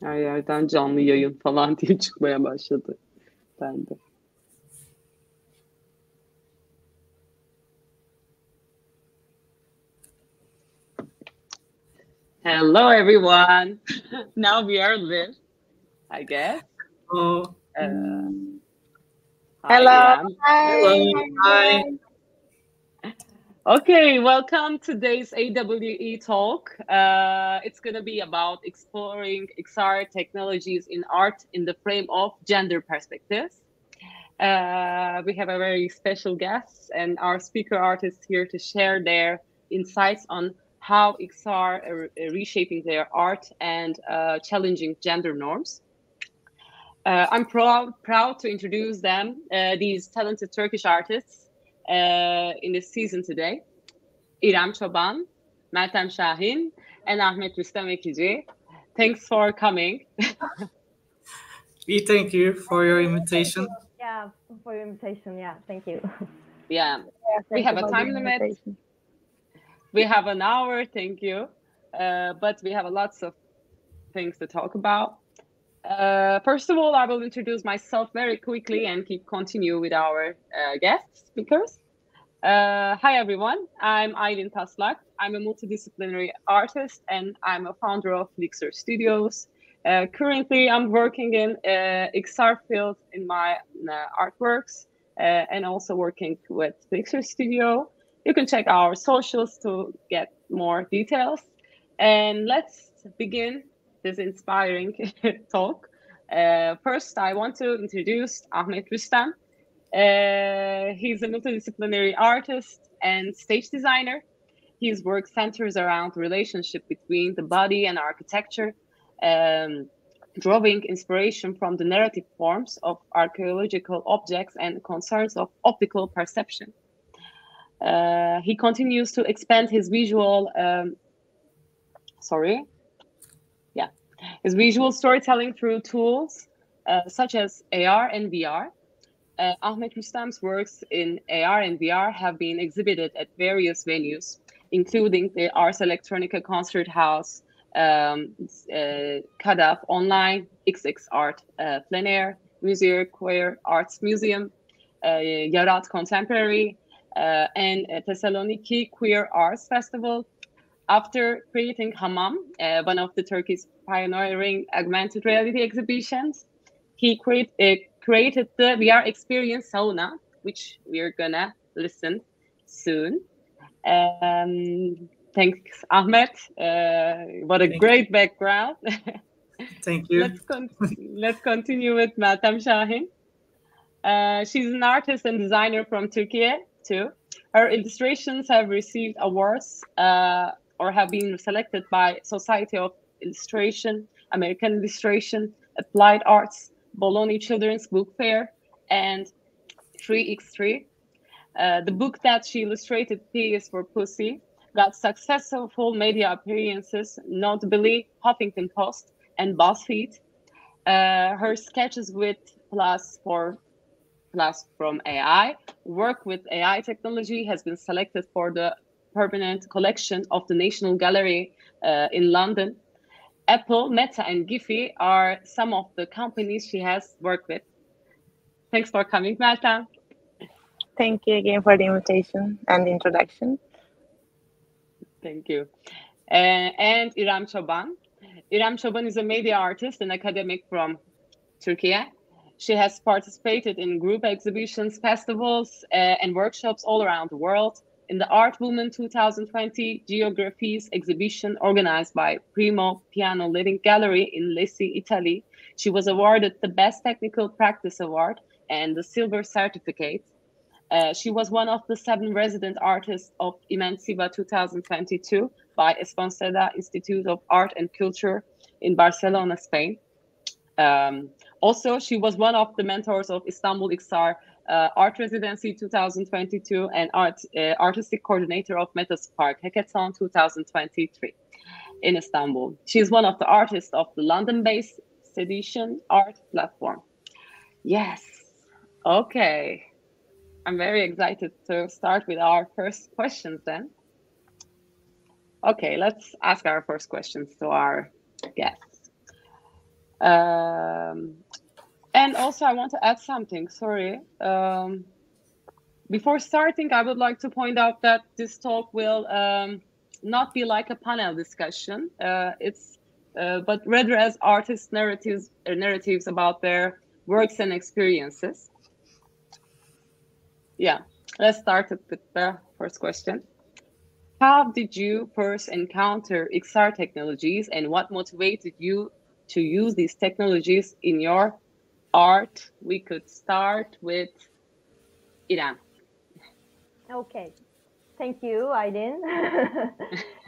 Her yerden canlı yayın falan diye çıkmaya başladı. Ben de. Hello, everyone. now we are live, I guess. Hello. Uh, Hello. hi, Hello. Hi. Okay, welcome to today's AWE talk. Uh, it's going to be about exploring XR technologies in art in the frame of gender perspectives. Uh, we have a very special guest and our speaker artists here to share their insights on how XR are reshaping their art and uh, challenging gender norms. Uh, I'm proud proud to introduce them, uh, these talented Turkish artists uh, in this season today. İrem Çoban, Meltem Shahin, and Ahmet Rüstem Ekici. Thanks for coming. We thank you for your invitation. Yeah, for your invitation. Yeah, thank you. Yeah, Yeah, We have a time limit. invitation. we have an hour, thank you. Uh, but we have lots of things to talk about. Uh, first of all, I will introduce myself very quickly and keep continue with our uh, guest speakers. Uh, hi everyone, I'm Aylin Taslak. I'm a multidisciplinary artist and I'm a founder of Flixer Studios. Uh, currently, I'm working in uh, XR field in my uh, artworks and also working with Flixer Studio. You can check our socials to get more details. And let's begin this inspiring talk. Uh, first, I want to introduce Ahmet Rüstem. Uh, he's a multidisciplinary artist and stage designer. His work centers around the relationship between the body and architecture, um, drawing inspiration from the narrative forms of archaeological objects and concerns of optical perception. Uh, he continues to expand his visual, um, sorry, his visual storytelling through tools uh, such as AR and VR. Uh, Ahmet Rüstem's works in AR and VR have been exhibited at various venues, including the Ars Electronica Concert House, um, uh, CADAF Online, XX Art uh, Plein Air, Museo Queer Arts Museum, uh, Yarat Contemporary, uh, and Thessaloniki Queer Arts Festival. After creating Hamam, uh, one of the Turkey's pioneering augmented reality exhibitions, he create, uh, created the VR experience Sauna, which we're gonna listen soon. Um, thanks, Ahmet. Uh, what a Thank great background. Thank you. let's, con- let's continue with Meltem Shahin. Uh, she's an artist and designer from Turkey too. Her illustrations have received awards uh, or have been selected by Society of Illustration, American Illustration, Applied Arts, Bologna Children's Book Fair, and 3x3. Uh, the book that she illustrated, P is for Pussy, got successful media appearances, notably Huffington Post and BuzzFeed. Uh, her sketches with Plus for Plus from AI work with AI technology has been selected for the permanent collection of the National Gallery uh, in London. Apple, Meta, and Giphy are some of the companies she has worked with. Thanks for coming, Meltem. Thank you again for the invitation and the introduction. Thank you. Uh, and İrem Çoban. İrem Çoban is a media artist and academic from Turkey. She has participated in group exhibitions, festivals, uh, and workshops all around the world. In the Art Woman 2020 Geographies exhibition organized by Primo Piano Living Gallery in Lecce, Italy, she was awarded the Best Technical Practice Award and the Silver Certificate. Uh, she was one of the seven resident artists of Immersiva 2022 by Espronceda Institute of Art and Culture in Barcelona, Spain. Um, also, she was one of the mentors of Istanbul XR uh, Art Residency 2022 and art, uh, artistic coordinator of Meta Spark Hackathon 2023 in Istanbul. She is one of the artists of the London-based Sedition Art platform. Yes. Okay. I'm very excited to start with our first questions then. Okay, let's ask our first questions to our guests. Um, and also, I want to add something. Sorry. Um, before starting, I would like to point out that this talk will um, not be like a panel discussion. Uh, it's uh, but rather as artists' narratives uh, narratives about their works and experiences. Yeah, let's start with the first question. How did you first encounter XR technologies and what motivated you to use these technologies in your art? We could start with Irem. Okay. Thank you, Aylin.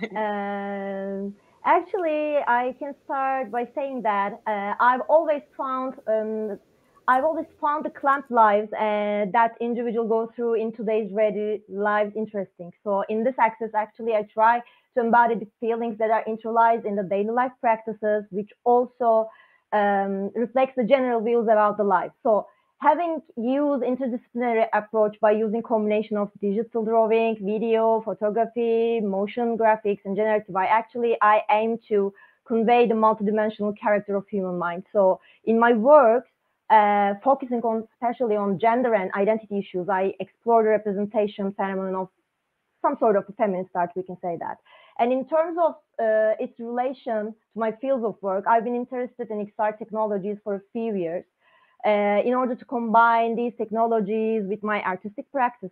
um, actually, I can start by saying that uh, I've always found um, I've always found the clamped lives uh, that individual go through in today's ready lives interesting. So in this access, actually, I try to embody the feelings that are internalized in the daily life practices, which also um, reflects the general views about the life. So having used interdisciplinary approach by using combination of digital drawing, video, photography, motion graphics, and generative I actually I aim to convey the multidimensional character of human mind. So in my works, uh, focusing on especially on gender and identity issues, I explore the representation phenomenon of some sort of a feminist art, we can say that. And in terms of uh, its relation to my fields of work, I've been interested in XR technologies for a few years uh, in order to combine these technologies with my artistic practice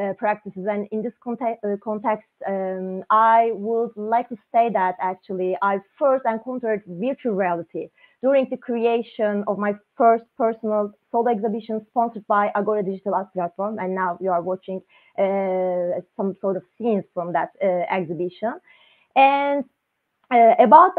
uh, practices. And in this context, uh, context um, I would like to say that actually I first encountered virtual reality during the creation of my first personal solo exhibition sponsored by Agora Digital Art Platform. And now you are watching uh, some sort of scenes from that uh, exhibition. And uh, about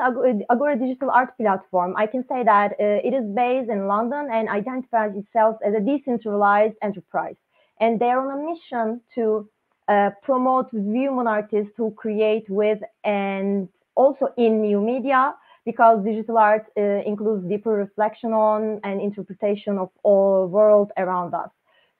Agora Digital Art Platform, I can say that uh, it is based in London and identifies itself as a decentralized enterprise. And they're on a mission to uh, promote human artists who create with and also in new media because digital art uh, includes deeper reflection on and interpretation of all world around us.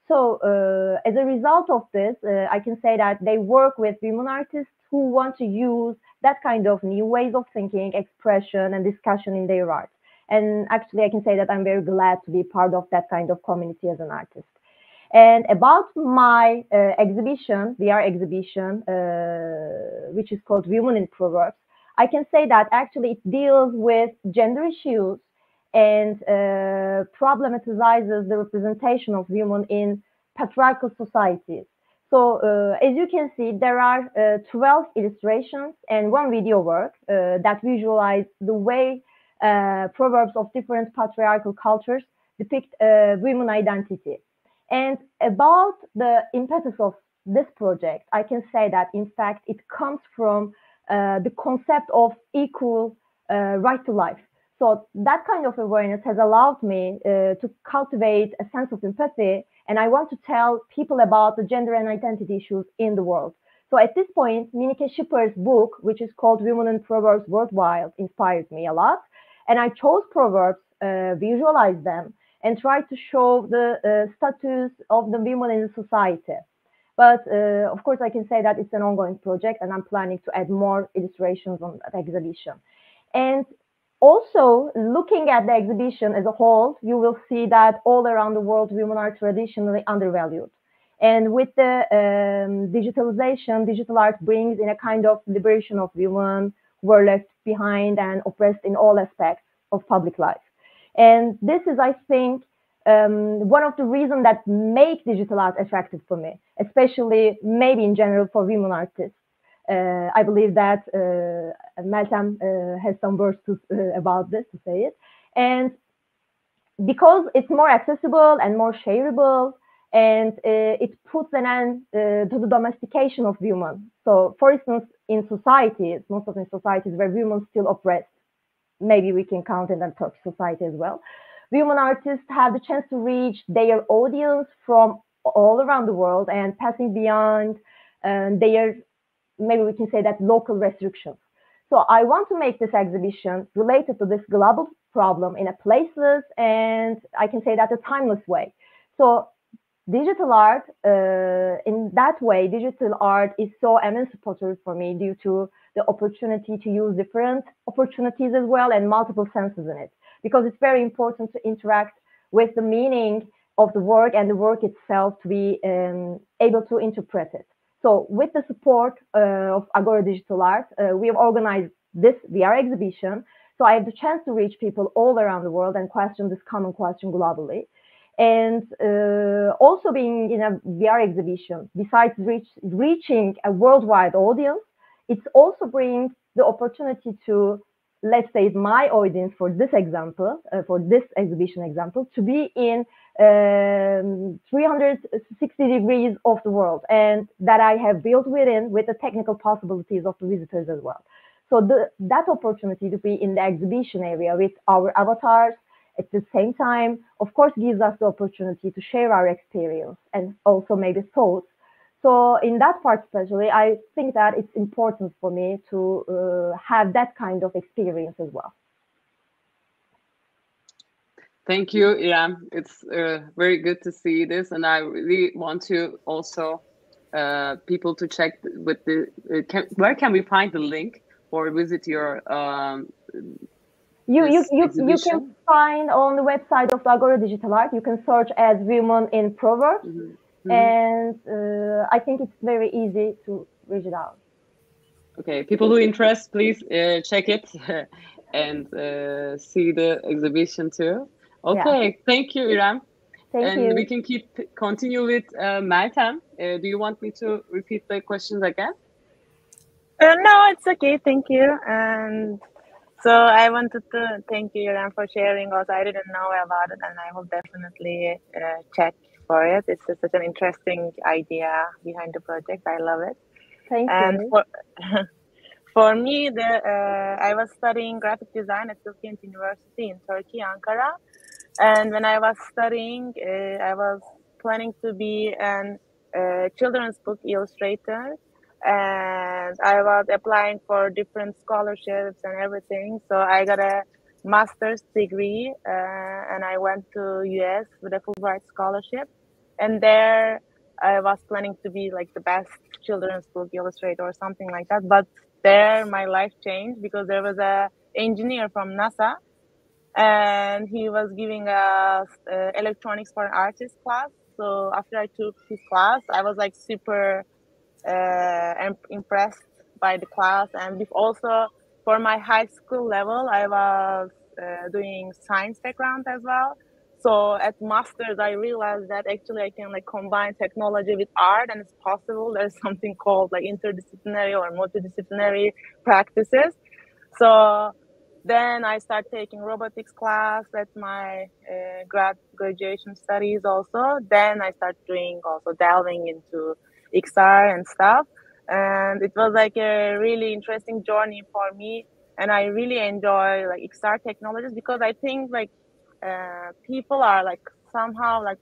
So uh, as a result of this, uh, I can say that they work with women artists who want to use that kind of new ways of thinking, expression, and discussion in their art. And actually, I can say that I'm very glad to be part of that kind of community as an artist. And about my uh, exhibition, VR exhibition, uh, which is called Women in Proverbs, I can say that actually it deals with gender issues and uh, problematizes the representation of women in patriarchal societies. So uh, as you can see, there are uh, 12 illustrations and one video work uh, that visualize the way uh, proverbs of different patriarchal cultures depict uh, women identity. And about the impetus of this project, I can say that in fact it comes from the concept of equal right to life. So that kind of awareness has allowed me to cultivate a sense of empathy and I want to tell people about the gender and identity issues in the world. So at this point, Mineke Schipper's book, which is called Women in Proverbs Worldwide, inspired me a lot. And I chose proverbs, uh, visualize them, and try to show the uh, status of the women in society. But uh, of course, I can say that it's an ongoing project, and I'm planning to add more illustrations on that exhibition. And also, looking at the exhibition as a whole, you will see that all around the world, women are traditionally undervalued. And with the um, digitalization, digital art brings in a kind of liberation of women who were left behind and oppressed in all aspects of public life. And this is, I think, um, one of the reasons that make digital art attractive for me, especially maybe in general for women artists. Uh, I believe that uh, Meltem uh, has some words to, about this to say it. And because it's more accessible and more shareable, and uh, it puts an end uh, to the domestication of women. So, for instance, in societies, most of the societies where women still oppressed, maybe we can count in the Turkish society as well, women artists have the chance to reach their audience from all around the world and passing beyond uh, their maybe we can say that local restrictions. So I want to make this exhibition related to this global problem in a placeless and I can say that a timeless way. So digital art, uh, in that way, digital art is so emancipatory for me due to the opportunity to use different opportunities as well and multiple senses in it. Because it's very important to interact with the meaning of the work and the work itself to be um, able to interpret it. So with the support uh, of Agora Digital Art, uh, we have organized this VR exhibition. So I have the chance to reach people all around the world and question this common question globally. And uh, also being in a VR exhibition, besides reach, reaching a worldwide audience, it also brings the opportunity to, let's say, my audience for this example, uh, for this exhibition example, to be in um, 360 degrees of the world and that I have built within with the technical possibilities of the visitors as well. So the, that opportunity to be in the exhibition area with our avatars at the same time, of course, gives us the opportunity to share our experience and also maybe thoughts. So in that part especially, I think that it's important for me to uh, have that kind of experience as well. Thank you. Yeah, it's uh, very good to see this, and I really want to also uh, people to check with the. Uh, can, where can we find the link or visit your? Um, you you you, you can find on the website of Agora Digital Art. You can search as Women in Proverbs, mm -hmm. Mm -hmm. and uh, I think it's very easy to reach it out. Okay, people who interest, please uh, check it and uh, see the exhibition too. Okay, yeah. thank you, Irem. Thank you. and you. we can keep continue with uh, Meltem. Uh, do you want me to repeat the questions again? Uh, no, it's okay. Thank you. And so I wanted to thank you, Irem, for sharing. Also, I didn't know about it, and I will definitely uh, check for it. It's just such an interesting idea behind the project. I love it. Thank and you. For, for me, the, uh, I was studying graphic design at Bilkent University in Turkey, Ankara and when I was studying, uh, I was planning to be an uh, children's book illustrator, and I was applying for different scholarships and everything. So I got a master's degree, uh, and I went to US with a Fulbright scholarship, and there I was planning to be like the best children's book illustrator or something like that. But there, my life changed because there was a engineer from NASA and he was giving us uh, electronics for an artist class. So after I took his class, I was like super uh, impressed by the class, and also for my high school level, I was uh, doing science background as well. So at masters, I realized that actually I can like combine technology with art, and it's possible. There's something called like interdisciplinary or multidisciplinary practices. So then I start taking robotics class at my uh, grad graduation studies also. Then I start doing also delving into XR and stuff. And it was like a really interesting journey for me. And I really enjoy like XR technologies because I think like uh, people are like somehow like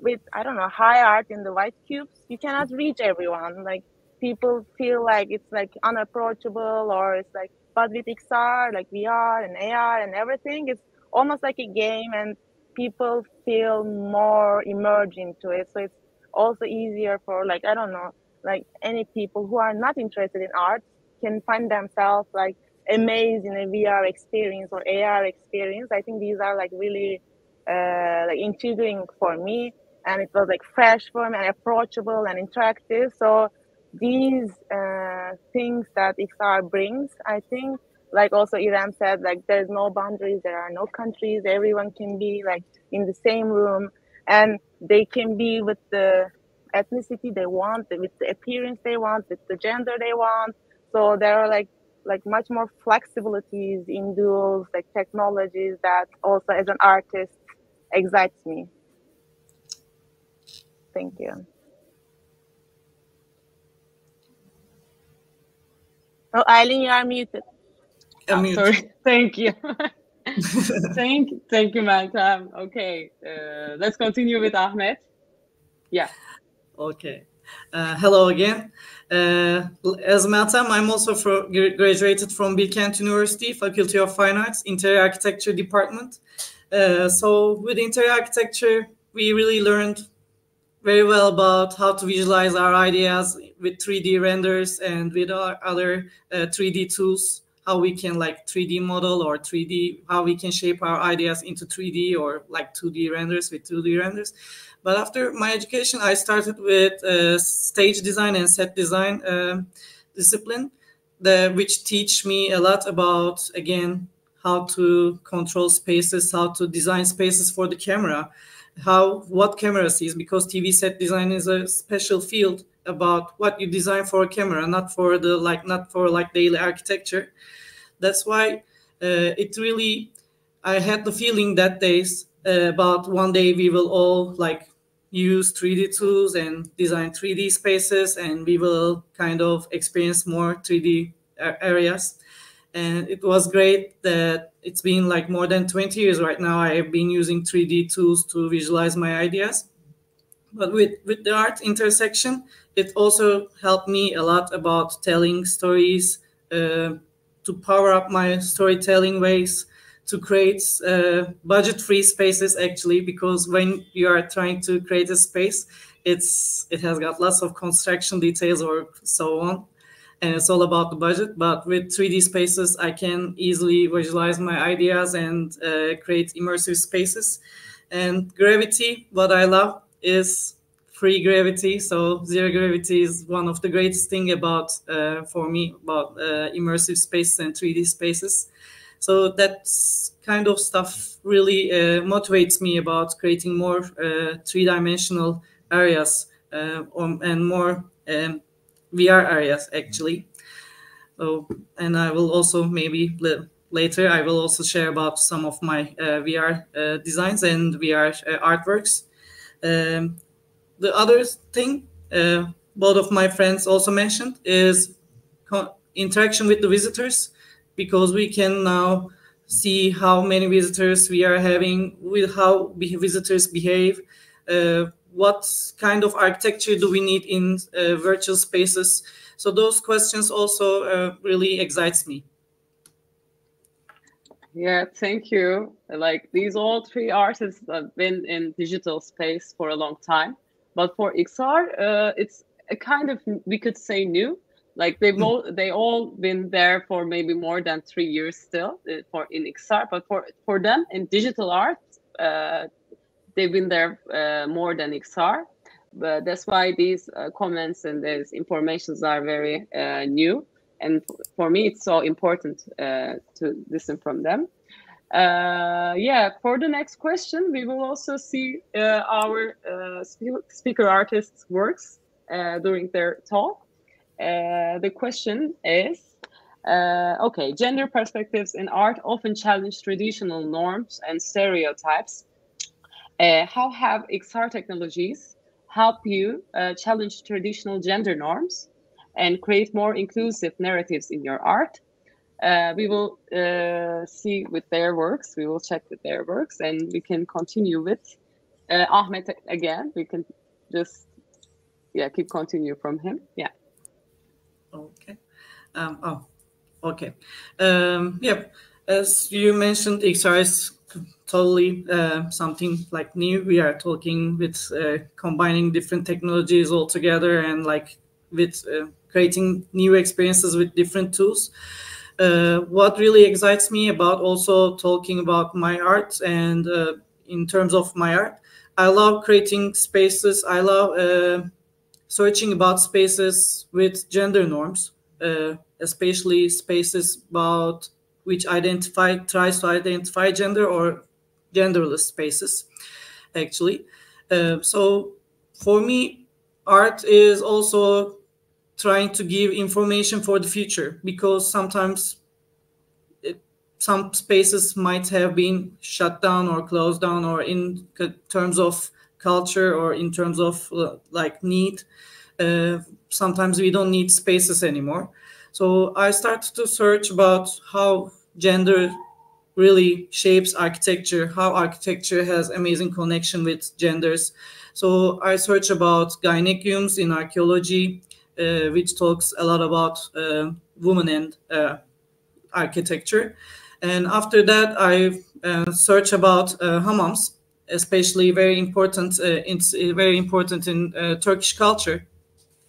with I don't know high art in the white cubes. You cannot reach everyone. Like people feel like it's like unapproachable or it's like but with XR, like VR and AR and everything, it's almost like a game and people feel more immersed into it. So it's also easier for like, I don't know, like any people who are not interested in art can find themselves like amazed in a VR experience or AR experience. I think these are like really uh, like intriguing for me and it was like fresh for me and approachable and interactive. So these uh, things that XR brings, I think, like also Irem said, like there's no boundaries, there are no countries, everyone can be like in the same room, and they can be with the ethnicity they want, with the appearance they want, with the gender they want. So there are like like much more flexibilities in duals, like technologies that also as an artist excites me. Thank you. Oh, Aylin, you are muted. Oh, sorry. Thank you. thank, thank you, Meltem. Okay, uh, let's continue with Ahmet. Yeah. Okay. Uh, hello again. Uh, as Meltem, I'm also for, graduated from Bilkent University, Faculty of Fine Arts, Interior Architecture Department. Uh, so with interior architecture, we really learned very well about how to visualize our ideas with 3D renders and with our other uh, 3D tools, how we can like 3D model or 3D, how we can shape our ideas into 3D or like 2D renders with 2D renders. But after my education, I started with uh, stage design and set design uh, discipline, the, which teach me a lot about, again, how to control spaces, how to design spaces for the camera, how what camera sees, because TV set design is a special field about what you design for a camera, not for the like not for like daily architecture. That's why uh, it really I had the feeling that days uh, about one day we will all like use 3D tools and design 3D spaces, and we will kind of experience more 3D areas. And it was great that it's been like more than 20 years right now. I have been using 3D tools to visualize my ideas. But with, with the art intersection, it also helped me a lot about telling stories, uh, to power up my storytelling ways, to create uh, budget-free spaces actually, because when you are trying to create a space, it's it has got lots of construction details or so on and it's all about the budget. But with 3D spaces, I can easily visualize my ideas and uh, create immersive spaces. And gravity, what I love is free gravity. So zero gravity is one of the greatest thing about uh, for me about uh, immersive spaces and 3D spaces. So that's kind of stuff really uh, motivates me about creating more uh, three-dimensional areas uh, and more um, VR areas actually. So, and I will also maybe later I will also share about some of my uh, VR uh, designs and VR uh, artworks. Um, the other thing both of my friends also mentioned is interaction with the visitors because we can now see how many visitors we are having with how visitors behave uh, what kind of architecture do we need in uh, virtual spaces? So those questions also uh, really excites me. Yeah, thank you. Like these all three artists have been in digital space for a long time, but for XR, uh, it's a kind of we could say new. Like they've all they all been there for maybe more than three years still uh, for in XR, but for for them in digital art, uh, they've been there uh, more than XR. But that's why these uh, comments and these informations are very uh, new. And for me, it's so important uh, to listen from them. Uh, yeah, for the next question, we will also see uh, our speaker artists' works during their talk. The question is, uh, okay, gender perspectives in art often challenge traditional norms and stereotypes uh, how have XR technologies helped you uh, challenge traditional gender norms and create more inclusive narratives in your art? Uh, we will uh, see with their works, we will check with their works, and we can continue with uh, Ahmet again. We can just, yeah, keep continue from him. Yeah. Okay. Um, oh, okay. Um, yeah, as you mentioned, XR is totally uh, something like new. We are talking with uh, combining different technologies all together and like with uh, creating new experiences with different tools. Uh, what really excites me about also talking about my art and uh, in terms of my art, I love creating spaces. I love uh, searching about spaces with gender norms, especially spaces about which identify tries to identify gender or genderless spaces, actually. Uh, so for me, art is also trying to give information for the future because sometimes it, some spaces might have been shut down or closed down or in terms of culture or in terms of uh, like need uh, sometimes we don't need spaces anymore so i started to search about how gender really shapes architecture, how architecture has amazing connection with genders. So I search about gyneciums in archaeology, uh, which talks a lot about uh, women and uh, architecture. And after that, I uh, search about hammams, especially very important. Uh, it's very important in Turkish culture.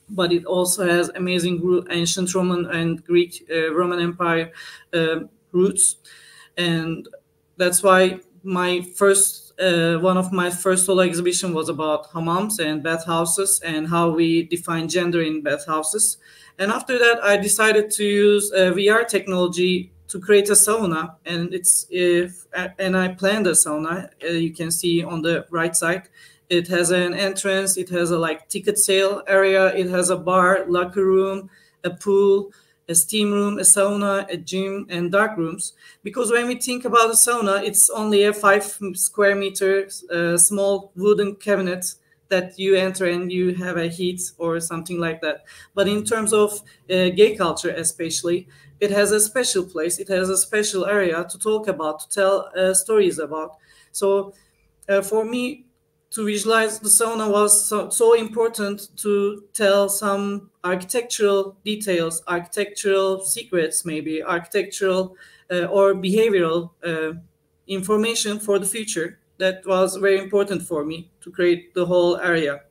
but it also has amazing ancient Roman and Greek uh, Roman Empire uh, roots, and that's why my first uh, one of my first solo exhibition was about hammams and bathhouses and how we define gender in bathhouses. And after that, I decided to use uh, VR technology to create a sauna, and it's if and I planned a sauna. Uh, you can see on the right side. It has an entrance. It has a like ticket sale area. It has a bar, locker room, a pool, a steam room, a sauna, a gym, and dark rooms. Because when we think about a sauna, it's only a five square meter uh, small wooden cabinet that you enter and you have a heat or something like that. But in terms of uh, gay culture, especially, it has a special place. It has a special area to talk about, to tell uh, stories about. So uh, for me, to visualize the sauna was so, so, important to tell some architectural details, architectural secrets, maybe architectural uh, or behavioral uh, information for the future. That was very important for me to create the whole area.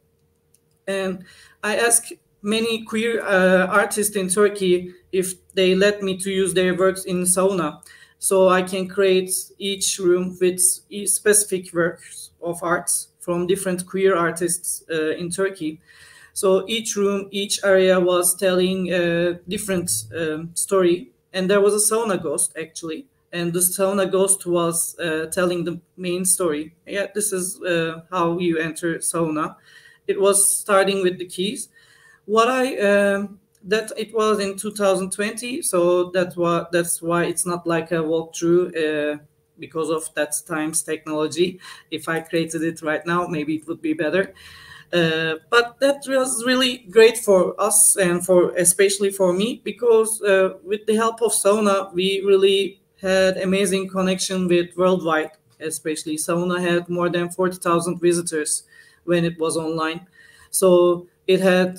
And I asked many queer uh, artists in Turkey if they let me to use their works in sauna. So I can create each room with specific works of arts from different queer artists uh, in Turkey. So each room, each area was telling a different um, story. And there was a sauna ghost actually. And the sauna ghost was uh, telling the main story. Yeah, this is uh, how you enter sauna. It was starting with the keys. What I um, that it was in 2020, so that's why it's not like a walkthrough uh, because of that time's technology. If I created it right now, maybe it would be better. Uh, but that was really great for us and for especially for me because uh, with the help of Sauna, we really had amazing connection with worldwide. Especially Sauna had more than forty thousand visitors when it was online, so it had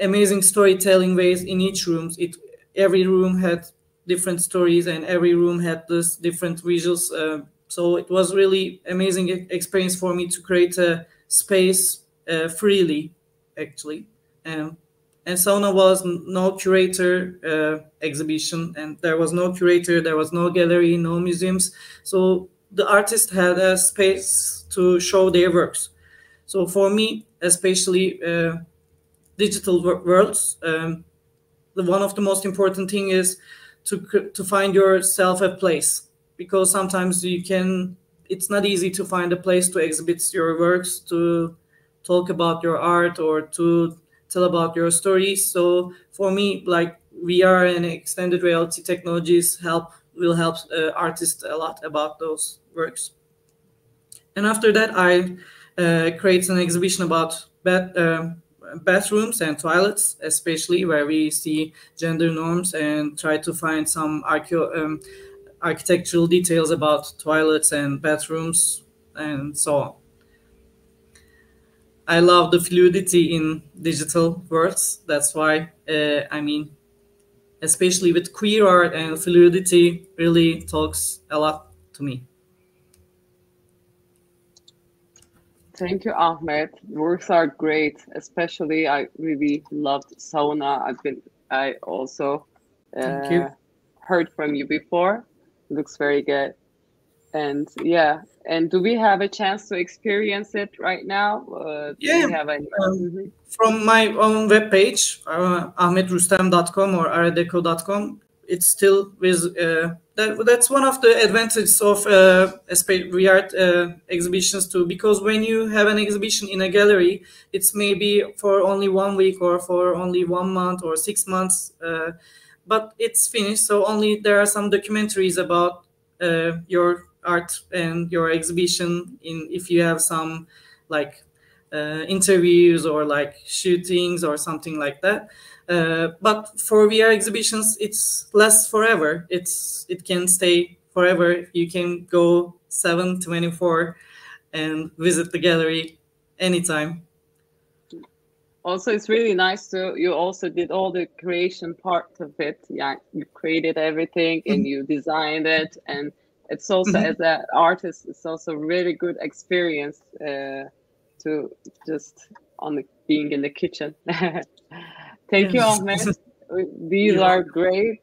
amazing storytelling ways in each room. It every room had different stories and every room had this different visuals uh, so it was really amazing experience for me to create a space uh, freely actually. Um, and sauna was no curator uh, exhibition and there was no curator there was no gallery no museums. So the artist had a space to show their works. So for me especially uh, digital worlds um, the one of the most important thing is to to find yourself a place because sometimes you can it's not easy to find a place to exhibit your works to talk about your art or to tell about your stories so for me like vr and extended reality technologies help will help uh, artists a lot about those works. And after that i uh, create an exhibition about that uh, bathrooms and toilets, especially where we see gender norms and try to find some archeo- um, architectural details about toilets and bathrooms and so on. I love the fluidity in digital worlds. That's why, uh, I mean, especially with queer art and fluidity really talks a lot to me. Thank you, Ahmet. Works are great. Especially, I really loved sauna. I've been, I also uh, heard from you before. It looks very good. And yeah, and do we have a chance to experience it right now? Uh, yeah. Have any- um, mm-hmm. From my own webpage, uh, ahmedrustem.com or aradeco.com, it's still with uh, that, that's one of the advantages of uh, VR uh, exhibitions too because when you have an exhibition in a gallery it's maybe for only one week or for only one month or six months uh, but it's finished so only there are some documentaries about uh, your art and your exhibition in if you have some like uh, interviews or like shootings or something like that uh, but for VR exhibitions, it's lasts forever. It's it can stay forever. You can go 724 and visit the gallery anytime. Also, it's really nice to you also did all the creation part of it. Yeah, you created everything and mm-hmm. you designed it, and it's also mm -hmm. as an artist, it's also really good experience uh, to just on the being in the kitchen. Thank you, Ahmet. These Yeah. are great.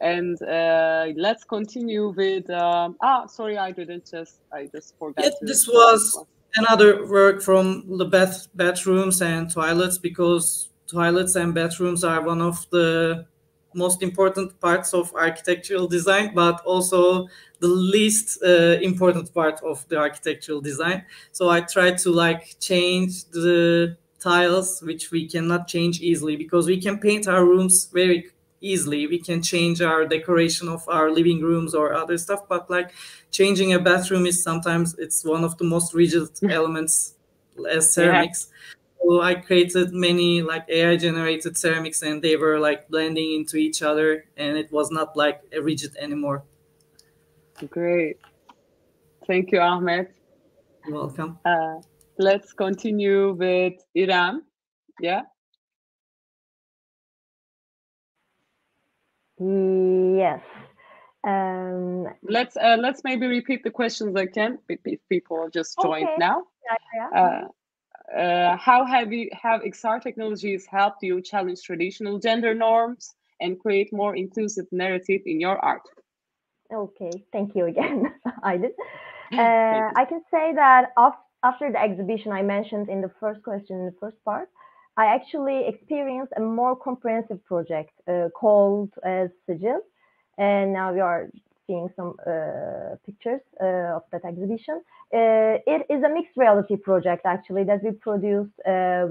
And uh, let's continue with. Um, ah, sorry, I didn't just. I just forgot. This was another work from the bath bathrooms and toilets because toilets and bathrooms are one of the most important parts of architectural design, but also the least uh, important part of the architectural design. So I try to like change the tiles, which we cannot change easily because we can paint our rooms very easily. We can change our decoration of our living rooms or other stuff, but like changing a bathroom is sometimes it's one of the most rigid elements as ceramics. So I created many like AI generated ceramics and they were like blending into each other and it was not like a rigid anymore. Great. Thank you, Ahmet. You're welcome. Uh, let's continue with Irem. Yeah. Yes. Um, Let's uh, let's maybe repeat the questions again if if people just joined Okay. now. yeah, yeah. Uh, uh, how have you have XR technologies helped you challenge traditional gender norms and create more inclusive narrative in your art? Okay, thank you again. I did. Uh, you. I can say that af- after the exhibition I mentioned in the first question, in the first part, I actually experienced a more comprehensive project uh, called as Sigil. And now we are seeing some uh, pictures uh, of that exhibition. Uh, it is a mixed reality project actually that we produced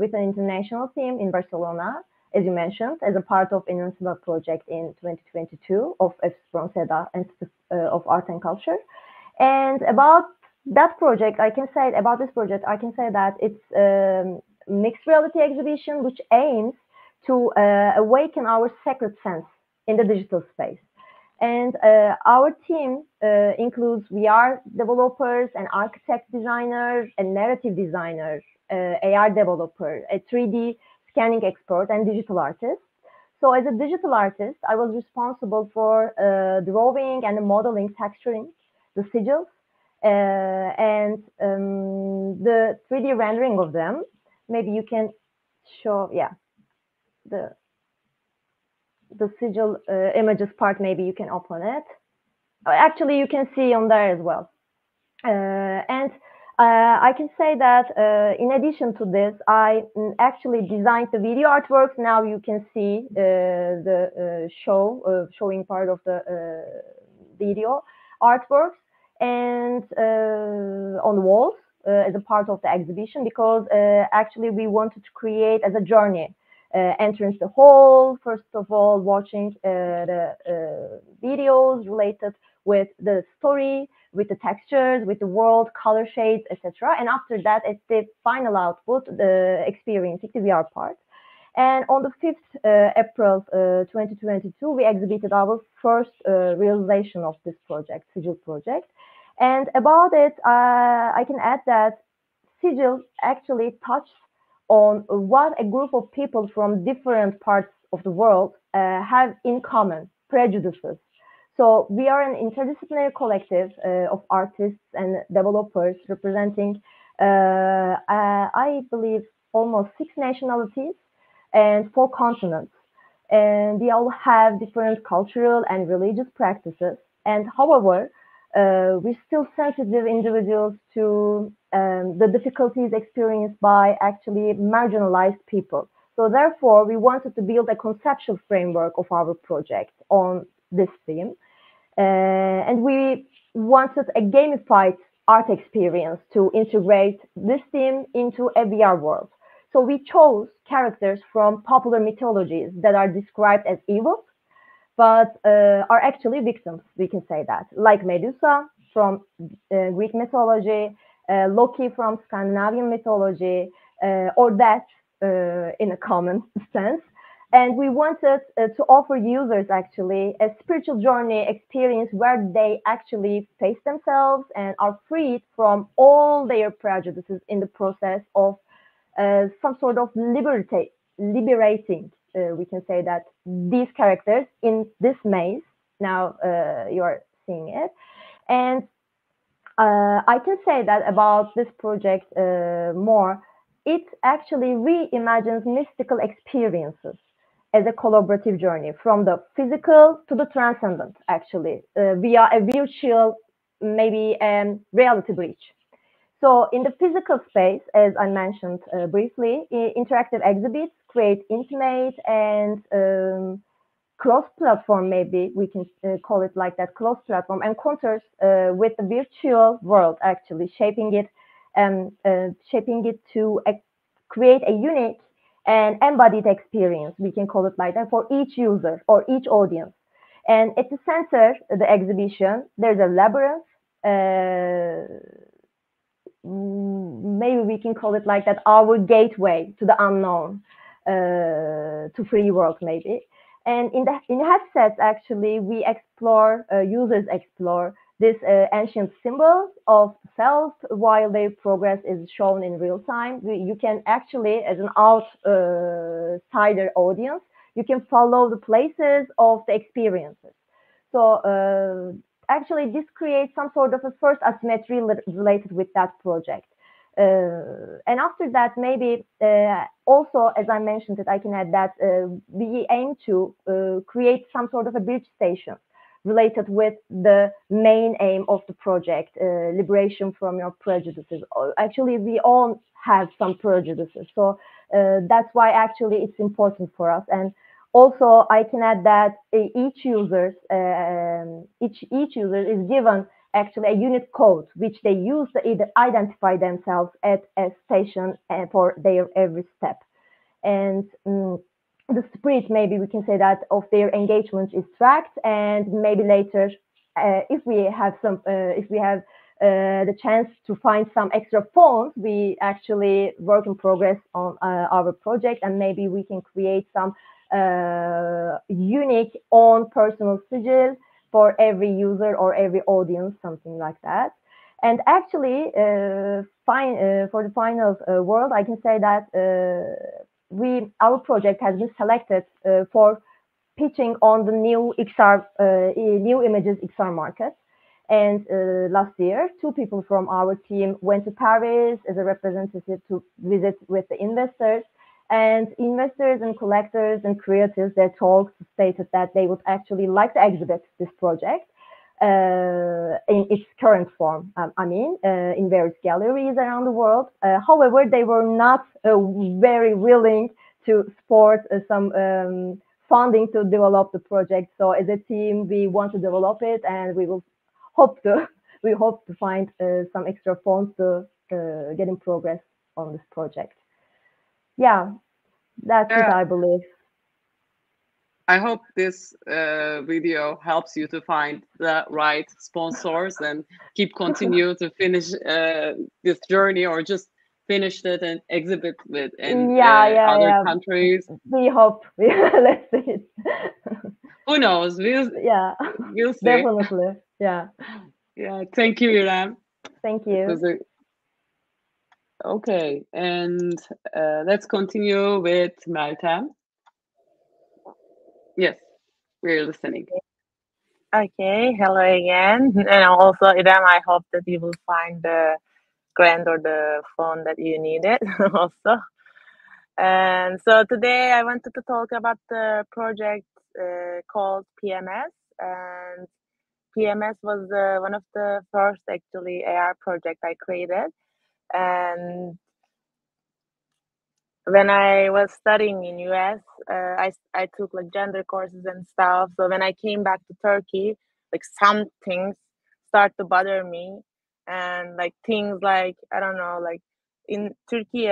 with an international team in Barcelona, as you mentioned, as a part of Invincible project in 2022 of Institute uh, of Art and Culture. And about that project, I can say about this project, I can say that it's a mixed reality exhibition which aims to uh, awaken our sacred sense in the digital space. And uh, our team uh, includes VR developers, an architect designer, a narrative designer, uh, AR developer, a 3D scanning expert, and digital artist. So as a digital artist, I was responsible for uh, drawing and modeling, texturing the sigils, uh, and um, the 3D rendering of them. Maybe you can show, yeah, the the sigil uh, images part, maybe you can open it. Uh, Actually, you can see on there as well. Uh, and uh, I can say that in addition to this, I mm, actually designed the video artworks. Now you can see the show, showing part of the video artworks and on the walls uh, as a part of the exhibition because uh, actually we wanted to create as a journey entrance the hall first of all watching uh, the uh, videos related with the story with the textures with the world color shades etc and after that it's the final output the experiencing the vr part and on the 5th uh, April uh, 2022, we exhibited our first uh, realization of this project, Sigil project. And about it, uh, I can add that Sigil actually touched on what a group of people from different parts of the world uh, have in common, prejudices. So we are an interdisciplinary collective uh, of artists and developers representing, uh, uh, I believe, almost six nationalities and four continents. And they all have different cultural and religious practices. And however, uh, we're still sensitive individuals to um, the difficulties experienced by actually marginalized people. So therefore, we wanted to build a conceptual framework of our project on this theme. Uh, and we wanted a gamified art experience to integrate this theme into a VR world. So we chose characters from popular mythologies that are described as evil, but uh, are actually victims, we can say that, like Medusa from uh, Greek mythology, uh, Loki from Scandinavian mythology, uh, or that uh, in a common sense. And we wanted uh, to offer users actually a spiritual journey experience where they actually face themselves and are freed from all their prejudices in the process of some sort of liberate, liberating, we can say that, these characters in this maze. Now you are seeing it. And uh, I can say that about this project uh, more. it actually reimagines mystical experiences as a collaborative journey from the physical to the transcendent, actually, uh, via a virtual, maybe um, reality bridge. So in the physical space, as I mentioned uh, briefly, interactive exhibits create intimate and um, cross-platform, maybe we can uh, call it like that, cross-platform encounters uh, with the virtual world, actually shaping it and um, shaping it to create a unique and embodied experience. We can call it like that for each user or each audience. And at the center, the exhibition, there's a labyrinth. Uh, maybe we can call it like that, our gateway to the unknown, uh, to free world maybe. And in the in headsets, actually, we explore, uh, users explore this uh, ancient symbol of self while their progress is shown in real time. You can actually, as an outsider audience, you can follow the places of the experiences. So uh, actually, this creates some sort of a first asymmetry related with that project. Uh, and after that, maybe uh, also, as I mentioned it, I can add that uh, we aim to create some sort of a bridge station related with the main aim of the project, uh, liberation from your prejudices. Actually, we all have some prejudices. So uh, that's why actually it's important for us. And also I can add that each user, um, each, each user is given actually a unit code, which they use to identify themselves at a station uh, for their every step. And um, the spirit, maybe we can say that, of their engagement is tracked, and maybe later, uh, if we have some, uh, if we have uh, the chance to find some extra phones, we actually work in progress on our project, and maybe we can create some unique own personal sigil for every user or every audience, something like that. And actually, uh, fine, for the final world, I can say that we our project has been selected uh, for pitching on the new XR uh, NewImages XR market. And uh, last year, two people from our team went to Paris as a representative to visit with the investors. And investors and collectors and creators, their talks stated that they would actually like to exhibit this project uh, in its current form. Um, I mean, uh, in various galleries around the world. Uh, however, they were not uh, very willing to support uh, some um, funding to develop the project. So, as a team, we want to develop it, and we will hope to we hope to find uh, some extra funds to get in progress on this project. Yeah, that's yeah. it, I believe. I hope this uh, video helps you to find the right sponsors and keep continue to finish uh, this journey or just finish it and exhibit it in yeah, uh, yeah, other yeah. countries. We hope. Let's see. Who knows? We'll, yeah, we'll see. Definitely. Yeah. Yeah. Thank you, Irem. Thank you. Okay, and uh, let's continue with Meltem. Yes, we're listening. Okay, hello again. And also, Irem, I hope that you will find the grant or the phone that you needed also. And so today I wanted to talk about the project uh, called PMS. And PMS was uh, one of the first actually AR project I created. And when I was studying in US, uh, I I took like gender courses and stuff. So when I came back to Turkey, like some things start to bother me, and like things like I don't know, like in Turkey,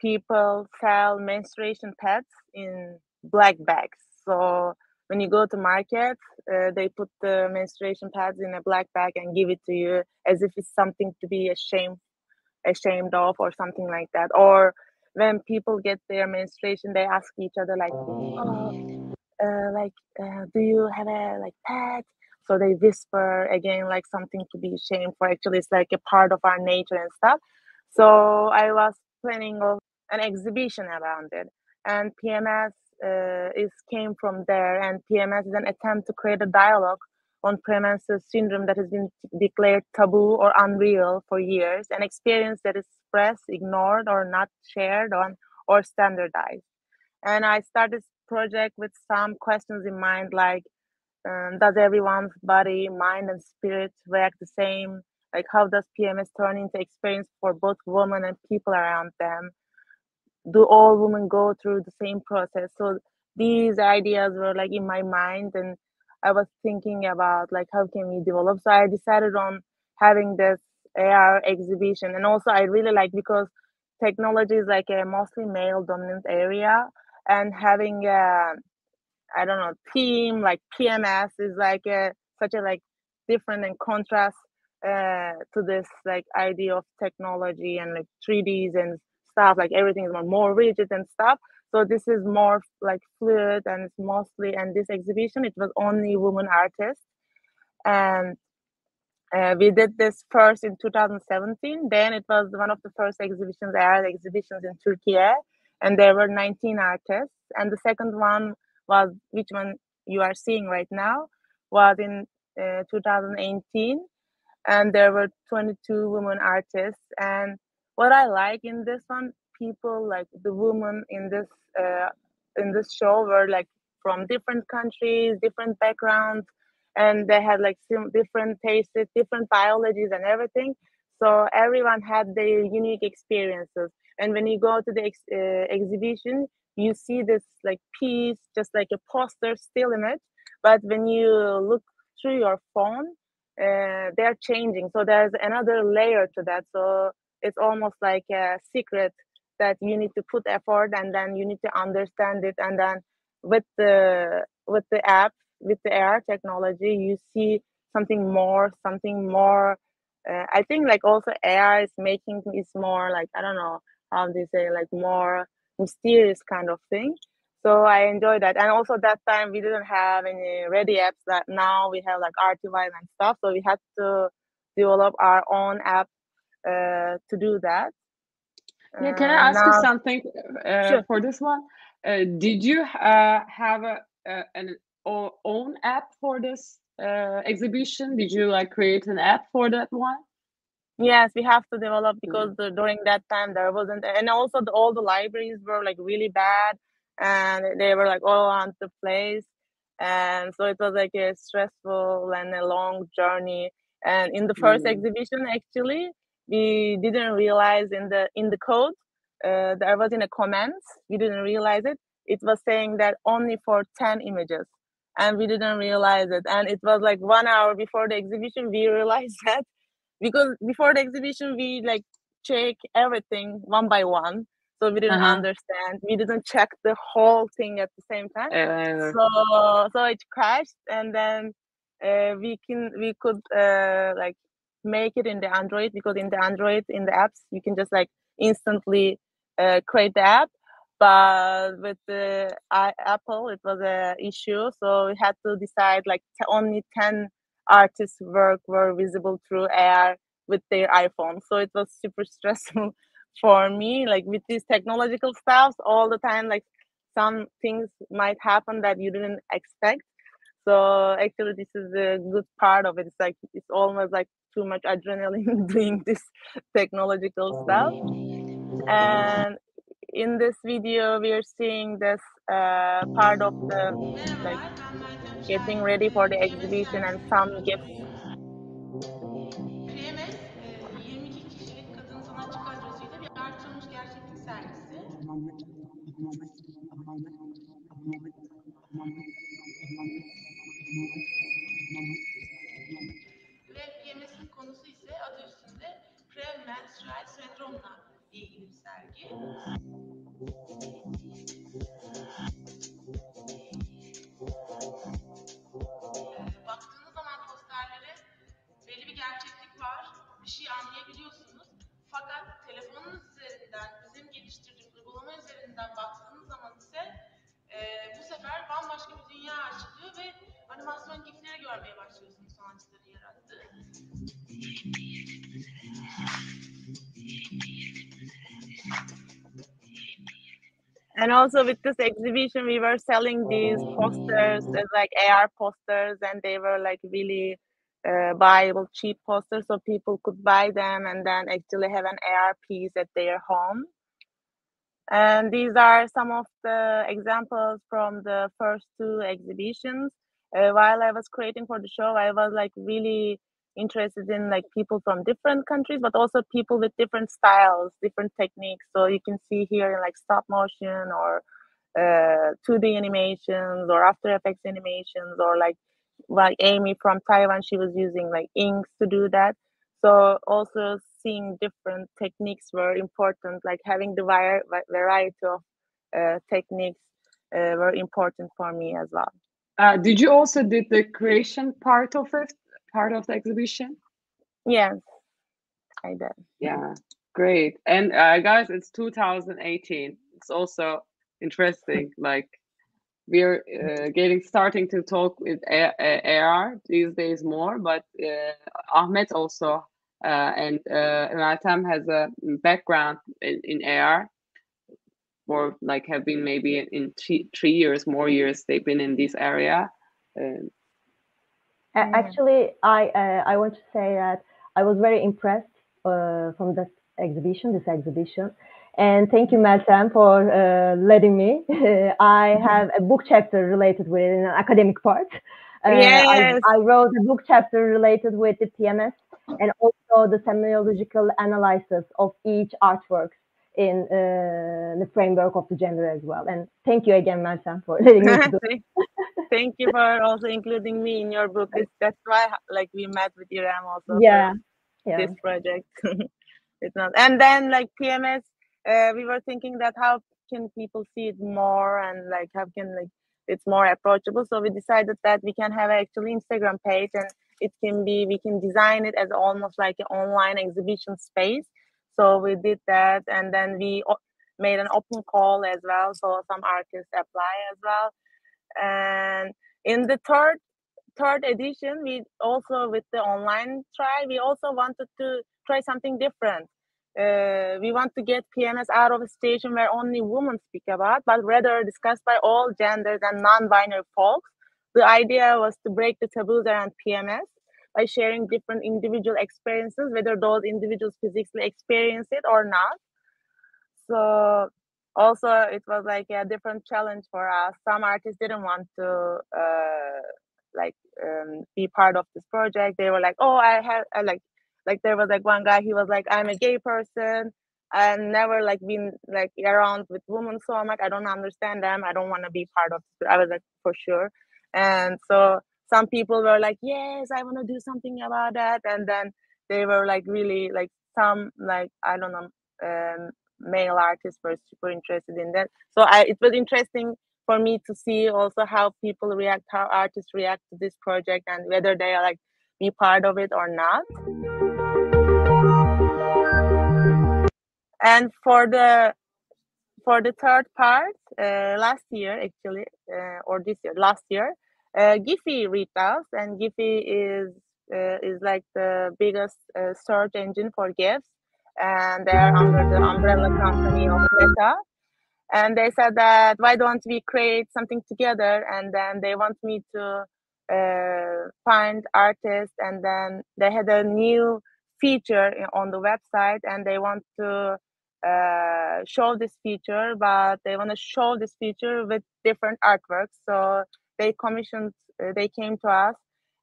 people sell menstruation pads in black bags. So when you go to market, uh, they put the menstruation pads in a black bag and give it to you as if it's something to be ashamed ashamed of or something like that, or when people get their menstruation, they ask each other like, "Oh, uh, like, uh, do you have a like pet?" So they whisper again, like something to be ashamed for. Actually, it's like a part of our nature and stuff. So I was planning of an exhibition around it, and PMS uh, is came from there. And PMS is an attempt to create a dialogue on premenstrual syndrome that has been declared taboo or unreal for years, an experience that is expressed, ignored, or not shared on or standardized. And I started this project with some questions in mind, like um, does everyone's body, mind, and spirit react the same? Like how does PMS turn into experience for both women and people around them? Do all women go through the same process? So these ideas were like in my mind and I was thinking about like how can we develop. So I decided on having this AR exhibition, and also I really like because technology is like a mostly male dominant area, and having a I don't know team like PMS is like a such a like different and contrast uh, to this like idea of technology and like 3Ds and stuff. Like everything is more, more rigid and stuff. So this is more like fluid and it's mostly and this exhibition it was only women artists and uh, we did this first in 2017. Then it was one of the first exhibitions, art exhibitions in Turkey, and there were 19 artists. And the second one was which one you are seeing right now was in uh, 2018, and there were 22 women artists. And what I like in this one, people like the women in this uh, in this show were like from different countries, different backgrounds and they had like different tastes, different biologies, and everything. So everyone had their unique experiences. And when you go to the ex- uh, exhibition, you see this like piece, just like a poster, still image. But when you look through your phone, uh, they're changing. So there's another layer to that. So it's almost like a secret that you need to put effort and then you need to understand it. And then with the with the app, with the AR technology, you see something more, something more. Uh, I think like also AR is making it more like I don't know how they say like more mysterious kind of thing. So I enjoy that, and also that time we didn't have any ready apps. That now we have like Artivive and stuff, so we had to develop our own app uh, to do that. Yeah, can I uh, ask now, you something uh, sure. for this one? Uh, did you uh, have a, an own app for this uh, exhibition? Did you like create an app for that one? Yes, we have to develop because the, during that time there wasn't, and also the, all the libraries were like really bad, and they were like all on the place, and so it was like a stressful and a long journey. And in the first mm. exhibition, actually, we didn't realize in the in the code uh, there was in a comments we didn't realize it. It was saying that only for ten images. And we didn't realize it. And it was like one hour before the exhibition we realized that. Because before the exhibition we like check everything one by one. So we didn't uh-huh. understand. We didn't check the whole thing at the same time. Uh, so so it crashed. And then uh, we can we could uh, like make it in the android because in the android in the apps you can just like instantly uh, create the app but with the Apple, it was a issue. So we had to decide like t- only 10 artists' work were visible through AR with their iPhone. So it was super stressful for me. Like with these technological stuffs, all the time, like some things might happen that you didn't expect. So actually, this is a good part of it. It's like it's almost like too much adrenaline doing this technological stuff. And in this video we are seeing this uh, part of the like getting ready for the exhibition and some gifts premenstrual sendromla ilgili bir sergi. baktığınız zaman posterlere belli bir gerçeklik var. Bir şey anlayabiliyorsunuz. Fakat telefonunuz üzerinden, bizim geliştirdiğimiz uygulama üzerinden baktığınız zaman ise e, bu sefer bambaşka bir dünya açılıyor ve animasyon gifleri görmeye başlıyorsunuz sanatçıların yarattığı. And also with this exhibition we were selling these posters as like ar posters and they were like really uh, buyable cheap posters so people could buy them and then actually have an AR piece at their home. And these are some of the examples from the first two exhibitions. Uh, while I was creating for the show, I was like really interested in like people from different countries, but also people with different styles, different techniques. So you can see here in like stop motion or uh, 2D animations or After Effects animations or like like Amy from Taiwan, she was using like inks to do that. So also seeing different techniques were important, like having the variety of uh, techniques uh, were important for me as well. Uh, did you also did the creation part of it, part of the exhibition? Yes, I did. Yeah, great. And uh, guys, it's 2018. It's also interesting. like we're uh, getting starting to talk with AR these days more, but uh, Ahmet also uh, and uh, has a background in, in AR or like have been maybe in three, three years more years they've been in this area um, actually i uh, i want to say that i was very impressed uh, from this exhibition this exhibition. And thank you Meltem for uh, letting me. I have a book chapter related with an academic part. Uh, yes. I, I wrote a book chapter related with the pms and also the semiological analysis of each artwork in uh, the framework of the gender as well. And thank you again, Meltem, for letting me do Thank you for also including me in your book. It's, that's why, like, we met with Irem also. Yeah. yeah. This project. it's not, and then like PMS, uh, we were thinking that how can people see it more and like how can like it's more approachable. So we decided that we can have actually Instagram page and it can be we can design it as almost like an online exhibition space so we did that and then we made an open call as well so some artists apply as well. And in the third third edition we also with the online try we also wanted to try something different. Uh, we want to get pms out of a station where only women speak about but rather discussed by all genders and non-binary folks. The idea was to break the taboos around PMS by sharing different individual experiences, whether those individuals physically experience it or not. So also it was like a different challenge for us. Some artists didn't want to uh, like um, be part of this project. They were like, "Oh, I have I like like there was like one guy. He was like, I'm a gay person." and never like been like around with women so much. I don't understand them. I don't want to be part of. This. I was like for sure and so some people were like yes i want to do something about that and then they were like really like some like i don't know um, male artists were super interested in that. So I, it was interesting for me to see also how people react how artists react to this project and whether they are like be part of it or not. And for the for the third part uh, last year actually uh, or this year last year uh, Giphy us and Giphy is uh, is like the biggest uh, search engine for gifs and they're under the umbrella company of meta and they said that why don't we create something together and then they want me to uh, find artists and then they had a new feature on the website and they want to uh, show this feature, but they want to show this feature with different artworks. So they commissioned, uh, they came to us,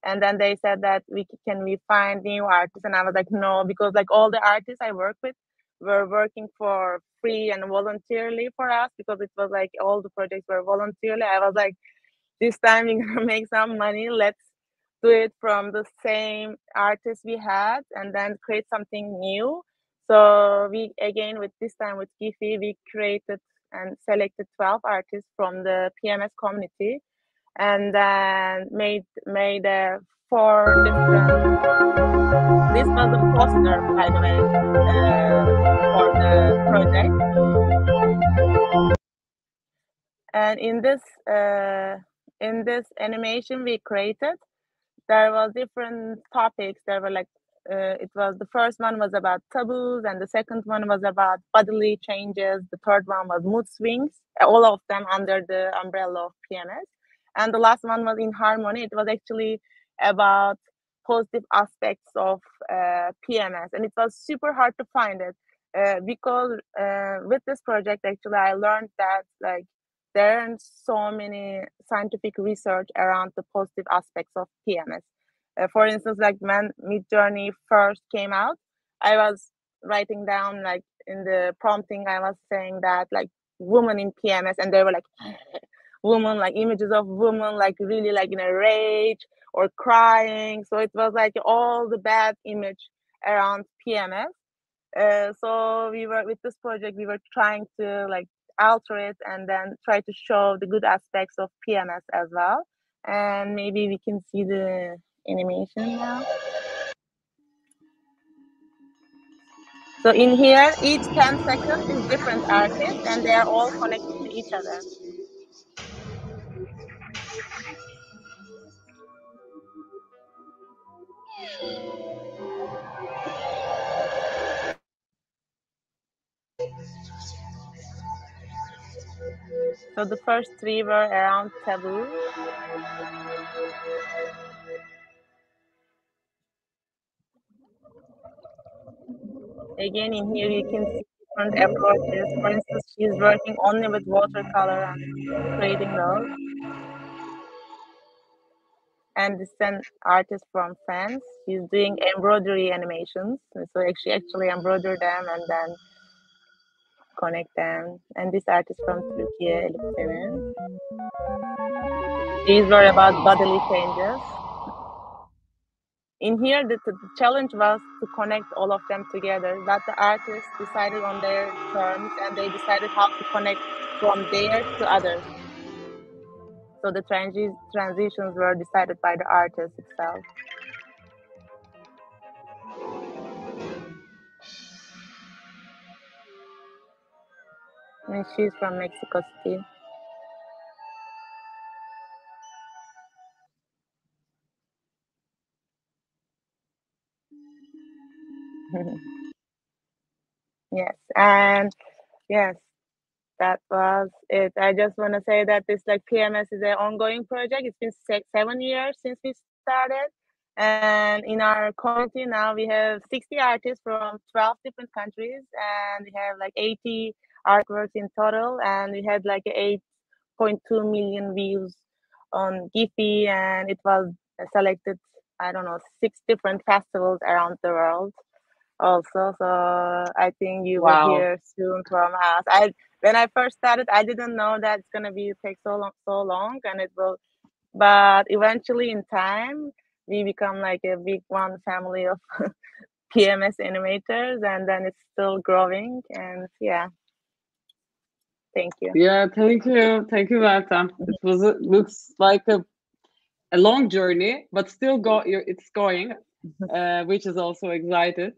and then they said that we can we find new artists, and I was like, no, because like all the artists I work with were working for free and voluntarily for us because it was like all the projects were voluntarily. I was like, this time we're gonna make some money. Let's do it from the same artists we had, and then create something new so we again with this time with Giphy, we created and selected 12 artists from the PMS community and then made made uh, four different this was a poster by the way uh, for the project. And in this uh, in this animation we created there was different topics. There were like uh, it was the first one was about taboos and the second one was about bodily changes. The third one was mood swings all of them under the umbrella of pms and the last one was in harmony it was actually about positive aspects of uh, PMS, and it was super hard to find it uh, because uh, with this project, actually, I learned that like there aren't so many scientific research around the positive aspects of PMS. Uh, for instance, like when Midjourney first came out, I was writing down like in the prompting, I was saying that like woman in PMS, and they were like woman, like images of woman, like really like in a rage or crying. So it was like all the bad image around PMS. Uh, so we were with this project, we were trying to like alter it and then try to show the good aspects of PMS as well. And maybe we can see the animation now. So in here, each 10 seconds is different artists and they are all connected to each other. So the first three were around taboo. Again, in here you can see different approaches. For instance, she's working only with watercolor and creating those. And this is artist from France. She's doing embroidery animations. So she actually embroider them and then connect them. And this artist from Turkey, Elif Seven. These were about bodily changes. In here, the, the, challenge was to connect all of them together. That the artists decided on their terms and they decided how to connect from there to others. So the transi- transitions were decided by the artist itself. And she's from Mexico City. yes, and yes, that was it. I just want to say that this like PMS is an ongoing project. It's been six, seven years since we started, and in our community now we have 60 artists from 12 different countries, and we have like 80 artworks in total, and we had like 8.2 million views on Giphy, and it was selected. I don't know six different festivals around the world also. So I think you Wow. will hear soon from us. I when I first started, I didn't know that it's gonna be take so long, so long, and it will. But eventually, in time, we become like a big one family of PMS animators, and then it's still growing. And yeah, thank you. Yeah, thank you. Thank you, Meltem. It was looks like a a long journey, but still go you're, it's going, uh, which is also excited.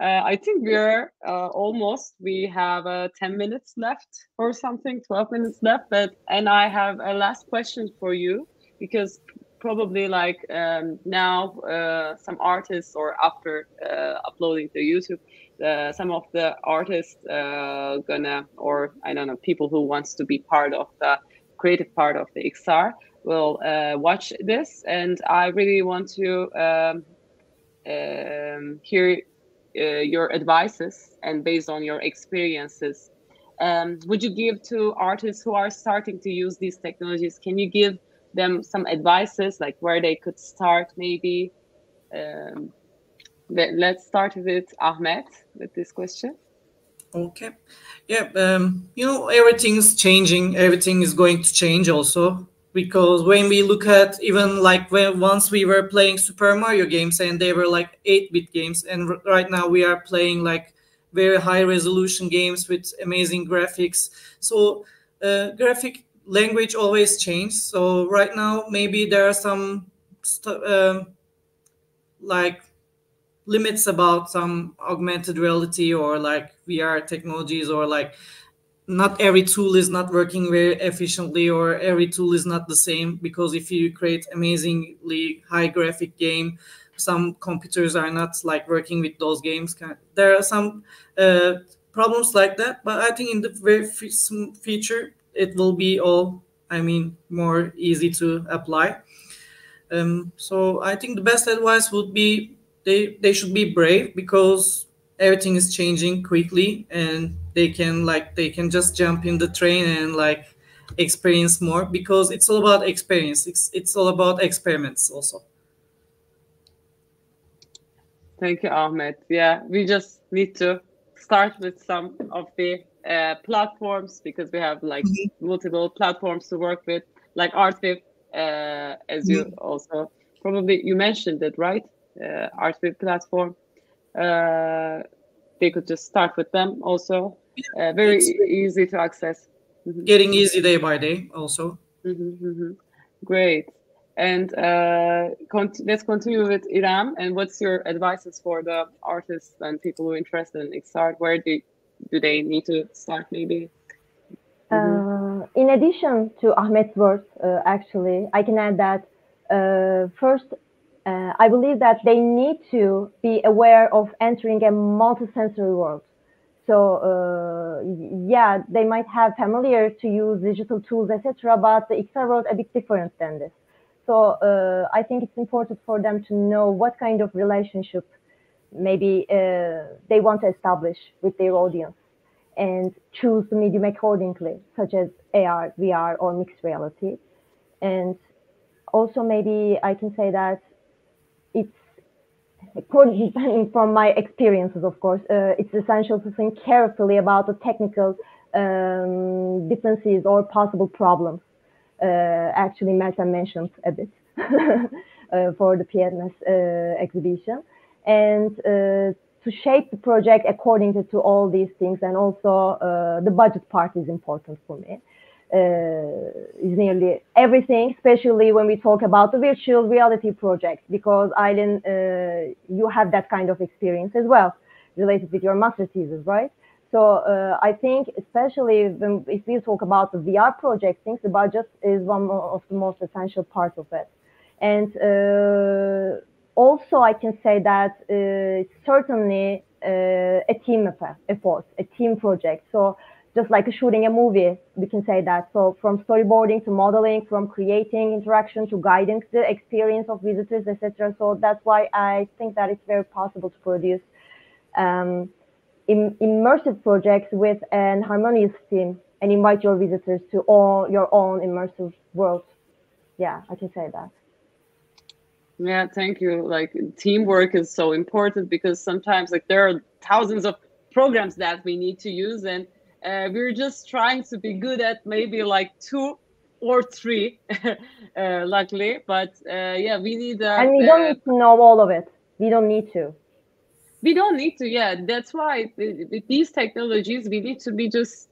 Uh, I think we're uh, almost. We have uh, ten minutes left or something, twelve minutes left. But and I have a last question for you because probably like um, now uh, some artists or after uh, uploading to YouTube, uh, some of the artists uh, gonna or I don't know people who wants to be part of the creative part of the XR will uh, watch this, and I really want to um, um, hear your advices and based on your experiences. Um, would you give to artists who are starting to use these technologies? Can you give them some advices, like where they could start, maybe? Um, let, let's start with Ahmet with this question. Okay. Yeah. Um, you know, everything's changing. Everything is going to change also because when we look at even like when once we were playing Super Mario games and they were like 8-bit games, and r- right now we are playing like very high resolution games with amazing graphics. So uh, graphic language always changes. So right now maybe there are some st- um, like limits about some augmented reality or like VR technologies or like not every tool is not working very efficiently or every tool is not the same because if you create amazingly high graphic game some computers are not like working with those games. There are some uh, problems like that but i think in the very future it will be all i mean more easy to apply. Um, so I think the best advice would be they they should be brave because everything is changing quickly and they can like they can just jump in the train and like experience more because it's all about experience. It's it's all about experiments also. Thank you Ahmet. Yeah we just need to start with some of the uh, platforms because we have like mm-hmm. multiple platforms to work with. Like Artivive uh, as you mm-hmm. also probably you mentioned it right? Uh, platform. Uh, they could just start with them also uh, very it's easy to access mm-hmm. getting easy day by day also mm-hmm, mm-hmm. great and uh, cont- let's continue with Irem. And what's your advices for the artists and people who are interested in Xart? Where do do they need to start maybe? Mm-hmm. Uh, in addition to Ahmet's words, uh, actually, I can add that uh, first, uh, I believe that they need to be aware of entering a multisensory world. So uh, yeah, they might have familiar to use digital tools, etc. But the XR world a bit different than this. So uh, I think it's important for them to know what kind of relationship maybe uh, they want to establish with their audience and choose the medium accordingly, such as AR, VR, or mixed reality. And also maybe I can say that according from my experiences, of course, uh, it's essential to think carefully about the technical um, differences or possible problems. Uh, actually, Meltem mentioned a bit uh, for the PMS exhibition, and to shape the project according to, to, all these things, and also uh, the budget part is important for me. Uh, is nearly everything, especially when we talk about the virtual reality project, because Aylin, uh, you have that kind of experience as well, related with your master thesis, right? So uh, I think, especially when, if we talk about the VR project, things the budget is one of the most essential parts of it. And uh, also, I can say that uh, certainly uh, a team effort, a team project. So just like shooting a movie, we can say that. So from storyboarding to modeling, from creating interaction to guiding the experience of visitors, etc. So that's why I think that it's very possible to produce um, Im immersive projects with an harmonious team and invite your visitors to all your own immersive world. Yeah, I can say that. Yeah, thank you. Like teamwork is so important because sometimes like there are thousands of programs that we need to use and uh, we're just trying to be good at maybe like two or three uh, luckily but uh, yeah we need that and we don't uh, need to know all of it. We don't need to. We don't need to yeah. That's why with these technologies we need to be just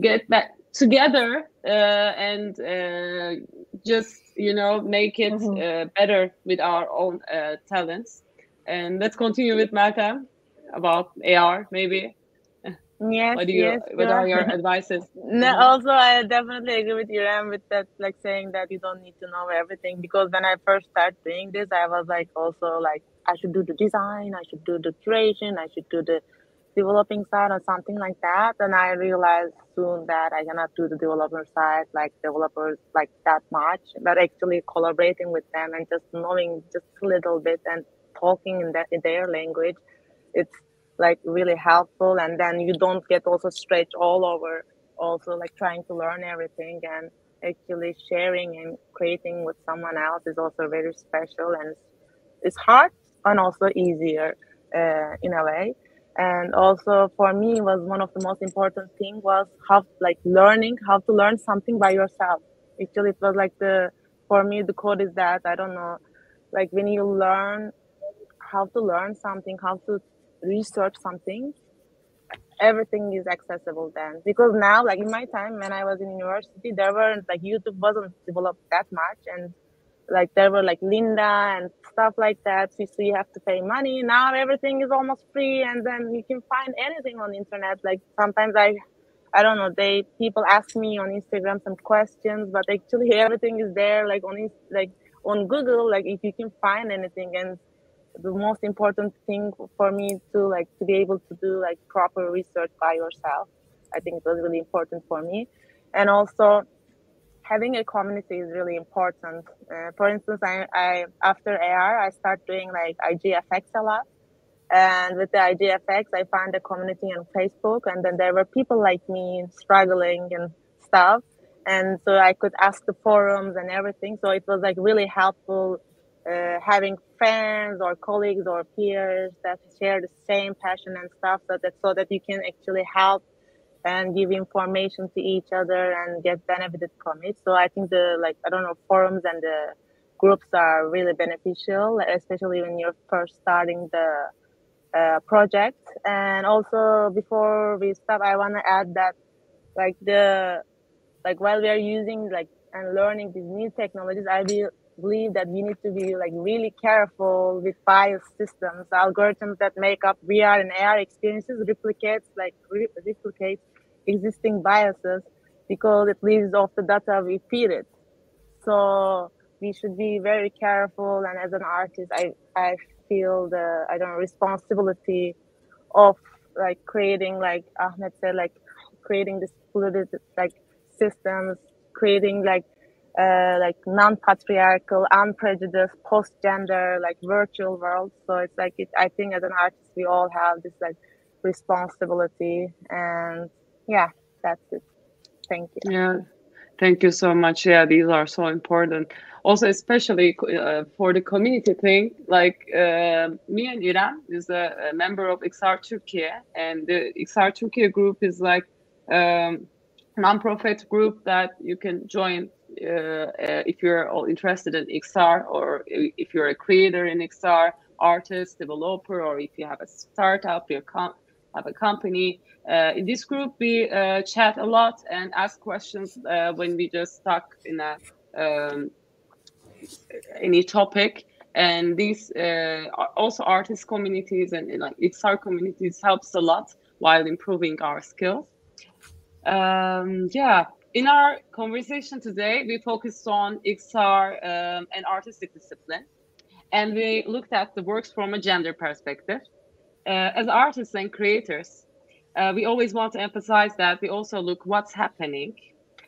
get back together uh, and uh, just you know make it mm-hmm. better with our own talents. And let's continue with Meltem about AR maybe Yes, what do you yes, what are your advices? No, mm-hmm. also I definitely agree with you Ram with that like saying that you don't need to know everything because when I first started doing this I was like also like I should do the design, I should do the creation, I should do the developing side or something like that. And I realized soon that I cannot do the developer side like developers like that much, but actually collaborating with them and just knowing just a little bit and talking in that in their language, it's like really helpful and then you don't get also stretched all over also like trying to learn everything and actually sharing and creating with someone else is also very special and it's hard and also easier uh, in a way. And also for me was one of the most important thing was how like learning how to learn something by yourself. Actually it was like the for me the code is that i don't know like when you learn how to learn something how to research something everything is accessible then. Because now like in my time when i was in university there weren't like youtube wasn't developed that much. And like there were like Lynda and stuff like that. So, you have to pay money. Now everything is almost free. And then you can find anything on the internet. Like sometimes i i don't know they people ask me on instagram some questions but actually everything is there like on like on google like if you can find anything. And the most important thing for me to like to be able to do like proper research by yourself i think it was really important for me and also having a community is really important. Uh, for instance, I, I after AR, I start doing like IGFX a lot. And with the IGFX, I found a community on Facebook, and then there were people like me struggling and stuff. And so I could ask the forums and everything. So it was like really helpful uh, having friends or colleagues or peers that share the same passion and stuff so that so that you can actually help and give information to each other and get benefited from it. So i think the like i don't know forums and the groups are really beneficial especially when you're first starting the uh, project. And also before we stop i want to add that like the like while we are using like and learning these new technologies i will believe that we need to be like really careful with bias systems. Algorithms that make up vr and ar experiences replicates like re- replicates existing biases because it lives off the data we feed it. So we should be very careful and as an artist i i feel the i don't know responsibility of like creating like Ahmet said like creating this like systems creating like uh, like non-patriarchal, unprejudiced, post-gender, like virtual world. So it's like it, I think as an artist, we all have this like responsibility, and yeah, that's it. Thank you. Yeah, thank you so much. Yeah, these are so important. Also, especially uh, for the community thing, like uh, me and Irem is a, a, member of XR Turkey, and the XR Turkey group is like um, non-profit group that you can join if you're all interested in XR or if you're a creator in XR, artist, developer, or if you have a startup, you have a company. Uh, in this group, we uh, chat a lot and ask questions uh, when we just stuck in a um, any topic. And these uh, also artist communities and, and like XR communities helps a lot while improving our skills. Um, yeah, in our conversation today, we focused on XR um, and artistic discipline, and we looked at the works from a gender perspective. Uh, as artists and creators, uh, we always want to emphasize that we also look what's happening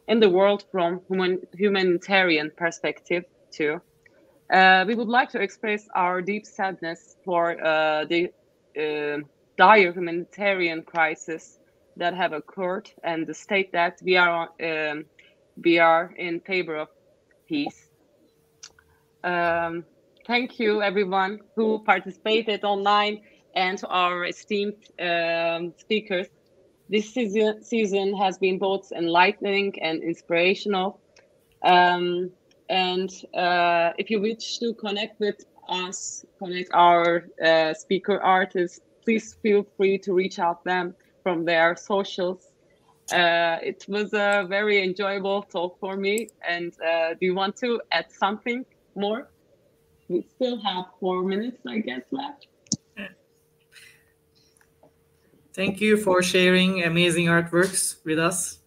in the world from human, humanitarian perspective too. Uh, we would like to express our deep sadness for uh, the uh, dire humanitarian crisis that have occurred and state that we are um, we are in favor of peace. Um, thank you everyone who participated online and to our esteemed um, speakers. This season, season has been both enlightening and inspirational. Um, and uh, if you wish to connect with us, connect our uh, speaker artists, please feel free to reach out them from their socials. Uh, it was a very enjoyable talk for me. And uh, do you want to add something more? We still have four minutes, I guess, left. Thank you for sharing amazing artworks with us.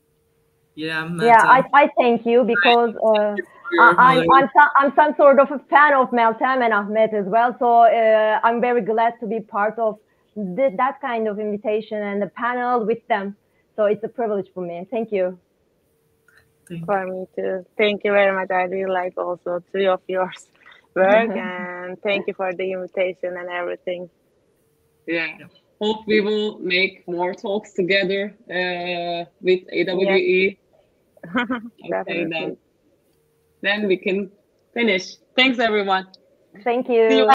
Yeah, yeah, I, I thank you because uh, I, am I'm, I'm some sort of a fan of Meltem and Ahmet as well. So uh, I'm very glad to be part of did that kind of invitation and the panel with them. So it's a privilege for me. Thank you. Thank for me too. Thank you very much. I really like also three of yours work and thank you for the invitation and everything. Yeah. Hope we will make more talks together uh, with AWE. okay, then. then we can finish. Thanks everyone. Thank you.